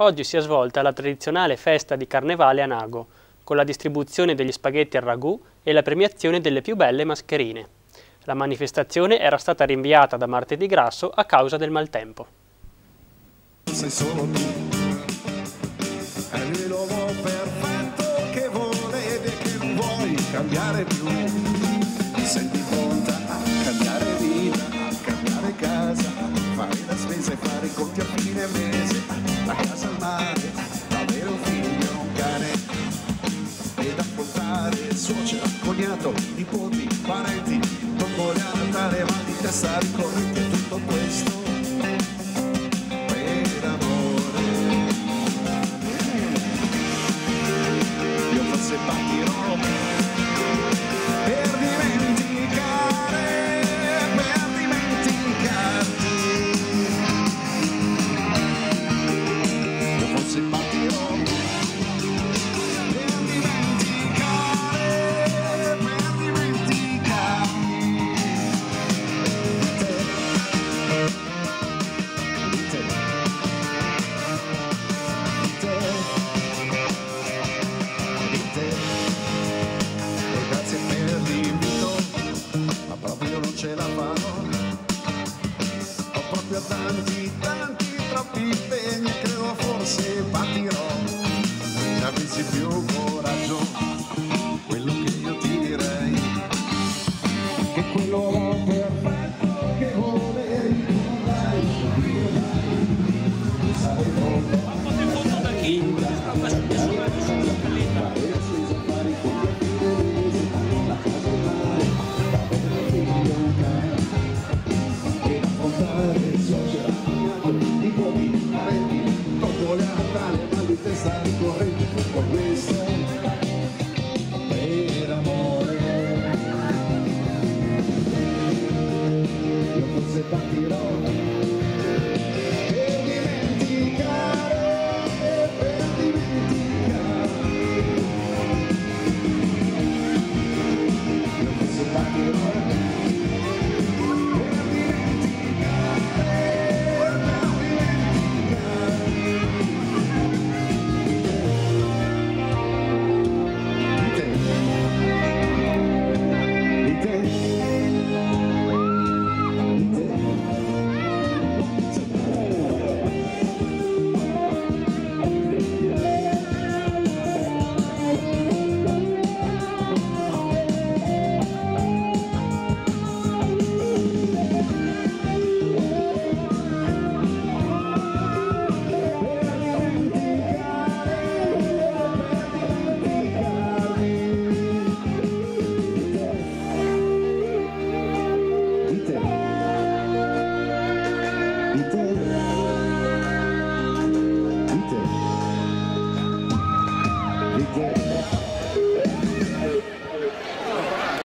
Oggi si è svolta la tradizionale festa di Carnevale a Nago, con la distribuzione degli spaghetti al ragù e la premiazione delle più belle mascherine. La manifestazione era stata rinviata da martedì grasso a causa del maltempo. Sei solo tu, è l'uomo perfetto che che non vuoi cambiare più. Senti cognato, nipoti, parenti, non vuole andare avanti, testa ricorrenti che quello perfetto che volevi, sarei pronto. Dopo le altre,